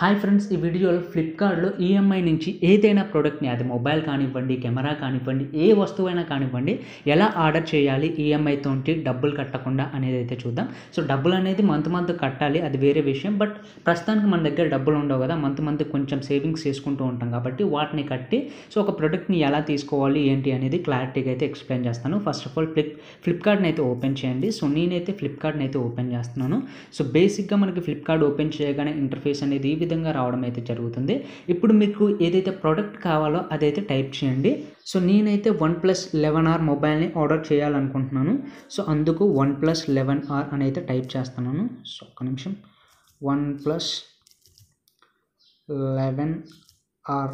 Hi friends ఈ వీడియోలో ఫ్లిప్కార్ట్లో ఈఎంఐ నుంచి ఏదైనా ప్రోడక్ట్ని అది మొబైల్ కానివ్వండి కెమెరా కానివ్వండి ఏ వస్తువైనా కానివ్వండి ఎలా ఆర్డర్ చేయాలి ఈఎంఐతో డబ్బులు కట్టకుండా అనేది అయితే చూద్దాం. సో డబ్బులు అనేది మంత్ మంత్ కట్టాలి అది వేరే విషయం. బట్ ప్రస్తుతానికి మన దగ్గర డబ్బులు ఉండవు కదా మంత్ మంత్ కొంచెం సేవింగ్స్ చేసుకుంటూ ఉంటాం కాబట్టి వాటిని కట్టి సో ఒక ప్రోడక్ట్ని ఎలా తీసుకోవాలి ఏంటి అనేది క్లారిటీగా అయితే ఎక్స్ప్లెయిన్ చేస్తాను. ఫస్ట్ ఆఫ్ ఆల్ ఫ్లిప్ ఫ్లిప్కార్ట్ని అయితే ఓపెన్ చేయండి. సో నేనైతే ఫ్లిప్కార్ట్ని అయితే ఓపెన్ చేస్తున్నాను. సో బేసిక్గా మనకి ఫ్లిప్కార్ట్ ఓపెన్ చేయగానే ఇంటర్ఫేస్ అనేది విధంగా రావడం అయితే జరుగుతుంది. ఇప్పుడు మీకు ఏదైతే ప్రోడక్ట్ కావాలో అదైతే టైప్ చేయండి. సో నేనైతే వన్ ప్లస్ లెవెన్ ఆర్ మొబైల్ని ఆర్డర్ చేయాలనుకుంటున్నాను. సో అందుకు వన్ ప్లస్ లెవెన్ ఆర్ అని అయితే టైప్ చేస్తున్నాను. సో ఒక్క నిమిషం. One plus eleven R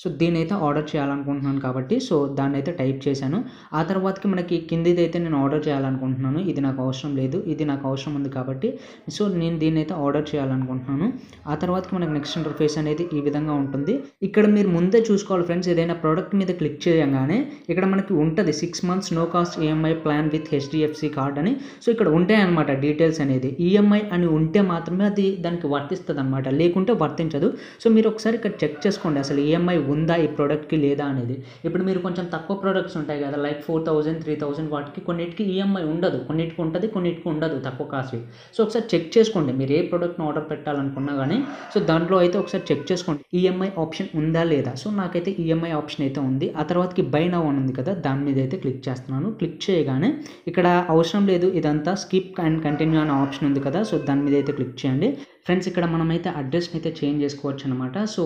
so దీని అయితే ఆర్డర్ చేయాలనుకుంటున్నాను కాబట్టి సో దాన్ని అయితే టైప్ చేశాను. ఆ తర్వాతకి మనకి కిందిది అయితే నేను ఆర్డర్ చేయాలనుకుంటున్నాను. ఇది నాకు అవసరం లేదు. ఇది నాకు అవసరం ఉంది కాబట్టి సో నేను దీన్ని అయితే ఆర్డర్ చేయాలనుకుంటున్నాను. ఆ తర్వాతకి మనకి నెక్స్ట్ ఇంటర్ఫేస్ అనేది ఈ విధంగా ఉంటుంది. ఇక్కడ మీరు ముందే చూసుకోవాలి ఫ్రెండ్స్ ఏదైనా ప్రోడక్ట్ మీద క్లిక్ చేయగానే ఇక్కడ మనకి ఉంటుంది six months no cost EMI plan with HDFC card అని. సో ఇక్కడ ఉంటాయన్నమాట డీటెయిల్స్ అనేది. ఈఎంఐ అని ఉంటే మాత్రమే అది దానికి వర్తిస్తుంది అనమాట లేకుంటే వర్తించదు. సో మీరు ఒకసారి ఇక్కడ చెక్ చేసుకోండి. అసలు ఈఎంఐ ఉందా ఈ ప్రోడక్ట్కి లేదా అనేది. ఇప్పుడు మీరు కొంచెం తక్కువ ప్రోడక్ట్స్ ఉంటాయి కదా like four thousand three thousand వాటికి కొన్నిటికి ఈఎంఐ ఉండదు. కొన్నిటికి ఉంటుంది కొన్నిటికి ఉండదు తక్కువ కాస్ట్వి సో ఒకసారి చెక్ చేసుకోండి. మీరు ఏ ప్రోడక్ట్ని ఆర్డర్ పెట్టాలనుకున్నా కానీ సో దాంట్లో అయితే ఒకసారి చెక్ చేసుకోండి. ఈఎంఐ ఆప్షన్ ఉందా లేదా? సో నాకైతే ఈఎంఐ ఆప్షన్ అయితే ఉంది. ఆ తర్వాతకి బై నవ్ అని ఉంది కదా దాని మీద అయితే క్లిక్ చేస్తున్నాను. క్లిక్ చేయగానే ఇక్కడ అవసరం లేదు ఇదంతా స్కిప్ అండ్ కంటిన్యూ అనే ఆప్షన్ ఉంది కదా సో దాని మీద అయితే క్లిక్ చేయండి. ఫ్రెండ్స్ ఇక్కడ మనమైతే అడ్రస్ని అయితే చేంజ్ చేసుకోవచ్చు అనమాట సో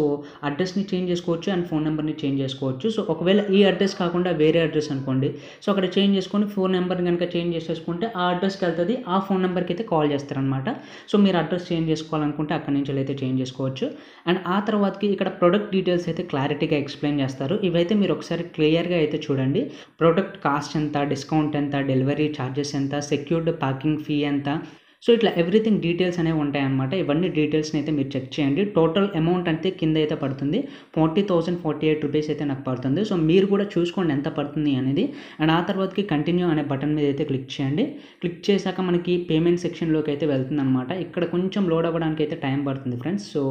అడ్రస్ని చేంజ్ చేసుకోవచ్చు అండ్ ఫోన్ నెంబర్ని చేంజ్ చేసుకోవచ్చు. సో ఒకవేళ ఈ అడ్రస్ కాకుండా వేరే అడ్రస్ అనుకోండి. సో అక్కడ చేంజ్ చేసుకొని ఫోన్ నెంబర్ని కనుక చేంజ్ చేసేసుకుంటే ఆ అడ్రస్కి వెళ్తుంది ఆ ఫోన్ నెంబర్కి అయితే కాల్ చేస్తారనమాట. సో మీరు అడ్రస్ చేంజ్ చేసుకోవాలనుకుంటే అక్కడి నుంచి అయితే చేంజ్ చేసుకోవచ్చు. అండ్ ఆ తర్వాతకి ఇక్కడ ప్రొడక్ట్ డీటెయిల్స్ అయితే క్లారిటీగా ఎక్స్ప్లెయిన్ చేస్తారు. ఇవైతే మీరు ఒకసారి క్లియర్గా అయితే చూడండి. ప్రొడక్ట్ కాస్ట్ ఎంత డిస్కౌంట్ ఎంత డెలివరీ ఛార్జెస్ ఎంత సెక్యూర్డ్ ప్యాకింగ్ ఫీ ఎంత సో ఇట్లా ఎవ్రీథింగ్ డీటెయిల్స్ అనేవి ఉంటాయన్నమాట. ఇవన్నీ డీటెయిల్స్ని అయితే మీరు చెక్ చేయండి. టోటల్ అమౌంట్ అయితే కింద అయితే పడుతుంది. Forty thousand forty eight rupees అయితే నాకు పడుతుంది. సో మీరు కూడా చూసుకోండి ఎంత పడుతుంది అనేది. అండ్ ఆ తర్వాతకి కంటిన్యూ అనే బటన్ మీద అయితే క్లిక్ చేయండి. క్లిక్ చేశాక మనకి పేమెంట్ సెక్షన్లోకి అయితే వెళ్తుంది అనమాట ఇక్కడ కొంచెం లోడ్ అవ్వడానికి అయితే టైం పడుతుంది ఫ్రెండ్స్ సో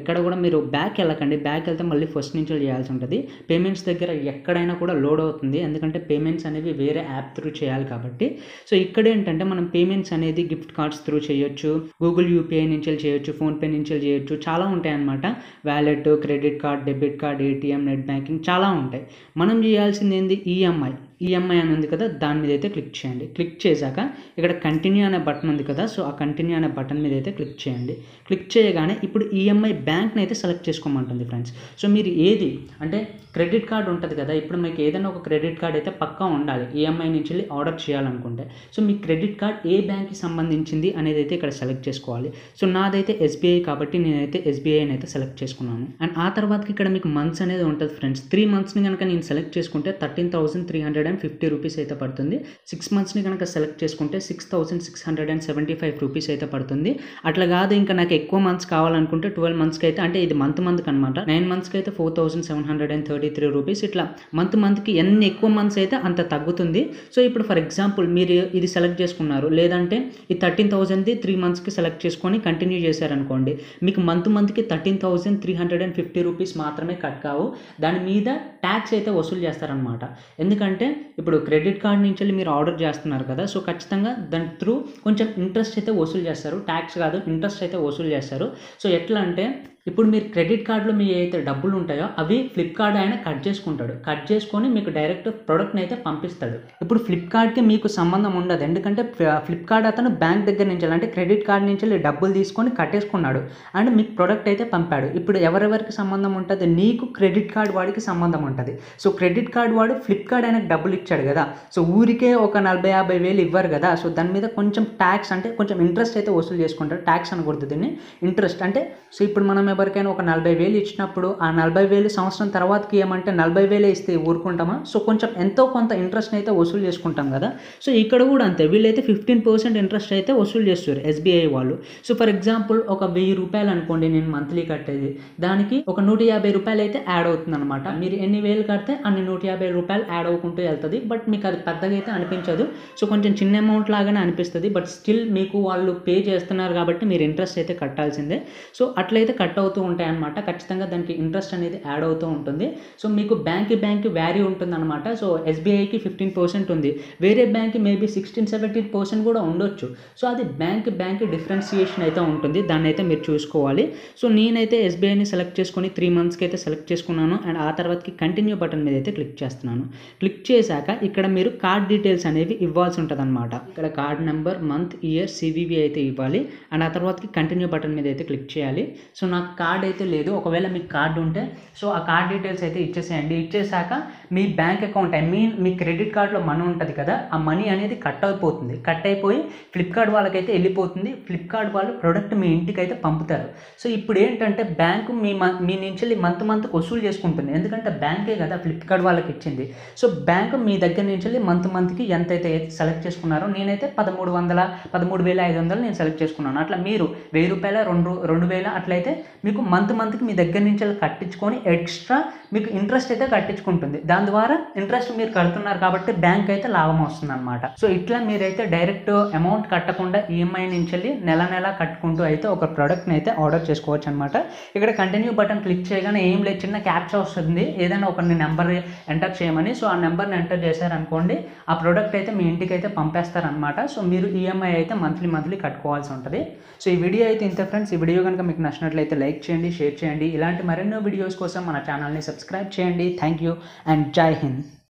ఎక్కడ కూడా మీరు బ్యాక్ వెళ్ళకండి. బ్యాక్ వెళ్తే మళ్ళీ ఫస్ట్ నుంచి చేయాల్సి ఉంటుంది. పేమెంట్స్ దగ్గర ఎక్కడైనా కూడా లోడ్ అవుతుంది. ఎందుకంటే పేమెంట్స్ అనేవి వేరే యాప్ త్రూ చేయాలి కాబట్టి. సో ఇక్కడ ఏంటంటే మనం పేమెంట్స్ అనేది గిఫ్ట్ కార్డ్స్ త్రూ చేయొచ్చు గూగుల్ యూపీఐ నుంచి చేయొచ్చు ఫోన్పే నుంచి చేయొచ్చు చాలా ఉంటాయి అన్నమాట wallet credit card debit card ATM net banking చాలా ఉంటాయి. మనం చేయాల్సింది ఏంది ఈఎంఐ. ఈఎంఐ అని ఉంది కదా దాని మీద అయితే క్లిక్ చేయండి. క్లిక్ చేశాక ఇక్కడ కంటిన్యూ అనే బటన్ ఉంది కదా సో ఆ కంటిన్యూ అనే బటన్ మీద అయితే క్లిక్ చేయండి. క్లిక్ చేయగానే ఇప్పుడు ఈఎంఐ బ్యాంక్ని అయితే సెలెక్ట్ చేసుకోమంటుంది ఫ్రెండ్స్ సో మీరు ఏది అంటే క్రెడిట్ కార్డ్ ఉంటుంది కదా ఇప్పుడు మీకు ఏదైనా ఒక క్రెడిట్ కార్డ్ అయితే పక్కా ఉండాలి ఈఎంఐ నుంచి వెళ్ళి ఆర్డర్ చేయాలనుకుంటే. సో మీ క్రెడిట్ కార్డ్ ఏ బ్యాంక్కి సంబంధించింది అనేది అయితే ఇక్కడ సెలెక్ట్ చేసుకోవాలి. సో నాదైతే ఎస్బీఐ కాబట్టి నేనైతే ఎస్బీఐని అయితే సెలెక్ట్ చేసుకున్నాను. అండ్ ఆ తర్వాత ఇక్కడ మీకు మంత్స్ అనేది ఉంటుంది ఫ్రెండ్స్ త్రీ మంత్స్ని కనుక నేను సెలెక్ట్ చేసుకుంటే thirteen thousand three hundred and fifty rupees అయితే పడుతుంది. సిక్స్ మంత్స్ని కనుక సెలెక్ట్ చేసుకుంటే six thousand six hundred and seventy five rupees అయితే పడుతుంది. అట్లా కాదు ఇంకా నాకు ఎక్కువ మంత్స్ కావాలనుకుంటే ట్వెల్వ్ మంత్స్కి అయితే అంటే ఇది మంత్ మంత్కి అనమాట నైన్ మంత్స్కి అయితే four thousand seven hundred and thirty three rupees. ఇట్లా మంత్ మంత్కి ఎన్ని ఎక్కువ మంత్స్ అయితే అంత తగ్గుతుంది. సో ఇప్పుడు ఫర్ ఎగ్జాంపుల్ మీరు ఇది సెలెక్ట్ చేసుకున్నారు. లేదంటే ఈ థర్టీన్ థౌసండ్ది త్రీ మంత్స్కి సెలెక్ట్ చేసుకొని కంటిన్యూ చేశారనుకోండి మీకు మంత్ మంత్కి thirteen thousand three hundred and fifty rupees మాత్రమే కట్ కావు. దాని మీద ట్యాక్స్ అయితే వసూలు చేస్తారనమాట ఎందుకంటే ఇప్పుడు క్రెడిట్ కార్డ్ నుంచి వెళ్ళి మీరు ఆర్డర్ చేస్తున్నారు కదా సో ఖచ్చితంగా దాని త్రూ కొంచెం ఇంట్రెస్ట్ అయితే వసూలు చేస్తారు. ట్యాక్స్ కాదు ఇంట్రెస్ట్ అయితే వసూలు చేస్తారు. సో ఎట్లా అంటే ఇప్పుడు మీరు క్రెడిట్ కార్డులో మీ అయితే డబ్బులు ఉంటాయో అవి ఫ్లిప్కార్ట్ ఆయన కట్ చేసుకుంటాడు. కట్ చేసుకొని మీకు డైరెక్ట్ ప్రోడక్ట్ని అయితే పంపిస్తాడు. ఇప్పుడు ఫ్లిప్కార్ట్కి మీకు సంబంధం ఉండదు. ఎందుకంటే ఫ్లిప్కార్ట్ అతను బ్యాంక్ దగ్గర నుంచి అంటే క్రెడిట్ కార్డ్ నుంచి డబ్బులు తీసుకొని కట్టేసుకున్నాడు. అండ్ మీకు ప్రోడక్ట్ అయితే పంపాడు. ఇప్పుడు ఎవరెవరికి సంబంధం ఉంటుంది? నీకు క్రెడిట్ కార్డ్ వాడికి సంబంధం ఉంటుంది. సో క్రెడిట్ కార్డ్ వాడు ఫ్లిప్కార్ట్ ఆయనకు డబ్బులు ఇచ్చాడు కదా. సో ఊరికే ఒక నలభై యాభై వేలు ఇవ్వరు కదా. సో దాని మీద కొంచెం ట్యాక్స్ అంటే కొంచెం ఇంట్రెస్ట్ అయితే వసూలు చేసుకుంటారు. ట్యాక్స్ అనకూడదు దీన్ని. ఇంట్రెస్ట్ అంటే సో ఇప్పుడు మనం ఎవరికైనా ఒక నలభై వేలు ఇచ్చినప్పుడు ఆ నలభై వేలు సంవత్సరం తర్వాతకి ఏమంటే నలభై వేలే ఇస్తే ఊరుకుంటామా? సో కొంచెం ఎంతో కొంత ఇంట్రెస్ట్ అయితే వసూలు చేసుకుంటాం కదా. సో ఇక్కడ కూడా అంతే. వీళ్ళైతే ఫిఫ్టీన్ పర్సెంట్ ఇంట్రెస్ట్ అయితే వసూలు చేస్తారు ఎస్బీఐ వాళ్ళు. సో ఫర్ ఎగ్జాంపుల్ ఒక వెయ్యి రూపాయలు అనుకోండి నేను మంత్లీ కట్టేది. దానికి ఒక నూట యాభై రూపాయలు అయితే యాడ్ అవుతుంది అనమాట మీరు ఎన్ని వేలు కడితే అన్ని నూట యాభై రూపాయలు యాడ్ అవ్వకుంటూ వెళ్తుంది. బట్ మీకు అది పెద్దగా అయితే అనిపించదు. సో కొంచెం చిన్న అమౌంట్ లాగానే అనిపిస్తుంది. బట్ స్టిల్ మీకు వాళ్ళు పే చేస్తున్నారు కాబట్టి మీరు ఇంట్రెస్ట్ అయితే కట్టాల్సిందే. సో అట్లయితే కట్ అవుతూ ఉంటాయి అనమాట ఖచ్చితంగా దానికి ఇంట్రెస్ట్ అనేది యాడ్ అవుతూ ఉంటుంది. సో మీకు బ్యాంక్ బ్యాంక్ వ్యారీ ఉంటుంది అనమాట సో ఎస్బీఐకి ఫిఫ్టీన్ పర్సెంట్ ఉంది. వేరే bank maybe sixteen seventeen percent కూడా ఉండొచ్చు. సో అది బ్యాంక్ బ్యాంక్ డిఫరెన్సియేషన్ అయితే ఉంటుంది. దాన్ని అయితే మీరు చూసుకోవాలి. సో నేనైతే ఎస్బీఐని సెలెక్ట్ చేసుకొని త్రీ మంత్స్కి అయితే సెలెక్ట్ చేసుకున్నాను. అండ్ ఆ తర్వాతకి కంటిన్యూ బటన్ మీద అయితే క్లిక్ చేస్తున్నాను. క్లిక్ చేశాక ఇక్కడ మీరు కార్డ్ డీటెయిల్స్ అనేవి ఇవ్వాల్సి ఉంటుంది అనమాట ఇక్కడ card number month year CVV అయితే ఇవ్వాలి. అండ్ ఆ తర్వాతకి కంటిన్యూ బటన్ మీద అయితే క్లిక్ చేయాలి. సో నాకు కార్డ్ అయితే లేదు. ఒకవేళ మీకు కార్డు ఉంటే సో ఆ కార్డ్ డీటెయిల్స్ అయితే ఇచ్చేసేయండి. ఇచ్చేసాక మీ బ్యాంక్ అకౌంట్ ఐ మీన్ మీ క్రెడిట్ కార్డులో మనీ ఉంటుంది కదా ఆ మనీ అనేది కట్ అయిపోతుంది. కట్ అయిపోయి ఫ్లిప్కార్ట్ వాళ్ళకైతే వెళ్ళిపోతుంది. ఫ్లిప్కార్ట్ వాళ్ళు ప్రోడక్ట్ మీ ఇంటికి అయితే పంపుతారు. సో ఇప్పుడు ఏంటంటే బ్యాంకు మీ మీ నుంచి మంత్ మంత్ వసూలు చేసుకుంటుంది ఎందుకంటే బ్యాంకే కదా ఫ్లిప్కార్ట్ వాళ్ళకి ఇచ్చింది. సో బ్యాంకు మీ దగ్గర నుంచి మంత్ మంత్కి ఎంత అయితే సెలెక్ట్ చేసుకున్నారో నేనైతే పదమూడు వందల పదమూడు వేల ఐదు వందలు నేను సెలెక్ట్ చేసుకున్నాను. అట్లా మీరు వెయ్యి రూపాయల రెండు రెండు వేల అట్లయితే మీకు మంత్ మంత్కి మీ దగ్గర నుంచి కట్టించుకొని ఎక్స్ట్రా మీకు ఇంట్రెస్ట్ అయితే కట్టించుకుంటుంది. దాని ద్వారా ఇంట్రెస్ట్ మీరు కడుతున్నారు కాబట్టి బ్యాంక్ అయితే లాభం వస్తుంది అనమాట సో ఇట్లా మీరైతే డైరెక్ట్ అమౌంట్ కట్టకుండా ఈఎంఐ నుంచి వెళ్ళి నెల నెల కట్టుకుంటూ అయితే ఒక ప్రోడక్ట్ని అయితే ఆర్డర్ చేసుకోవచ్చు అనమాట ఇక్కడ కంటిన్యూ బటన్ క్లిక్ చేయగానే ఏం లేదు చిన్న క్యాప్చర్ వస్తుంది. ఏదైనా ఒక నెంబర్ ఎంటర్ చేయమని. సో ఆ నెంబర్ని ఎంటర్ చేశారనుకోండి ఆ ప్రోడక్ట్ అయితే మీ ఇంటికి అయితే పంపేస్తారనమాట సో మీరు ఈఎంఐ అయితే మంత్లీ మంత్లీ కట్టుకోవాల్సి ఉంటుంది. సో ఈ వీడియో అయితే ఇంత ఫ్రెండ్స్ ఈ వీడియో కనుక మీకు నచ్చినట్లయితే లైక్ చేయండి షేర్ చేయండి. ఇలాంటి మరెన్నో వీడియోస్ కోసం మన ఛానల్ని సబ్స్క్రైబ్ చేయండి. థ్యాంక్ యూ అండ్ జై హింద్